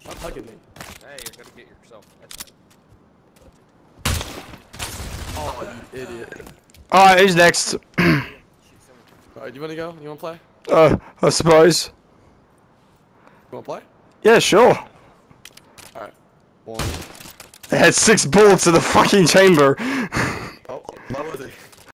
Stop hugging me. Hey, you're gonna get yourself. Oh, you idiot. Alright, who's next? Alright, do you wanna go? You wanna play? uh, I suppose. You wanna play? Yeah, sure. Alright. One. It had six bullets in the fucking chamber. Oh, what was it?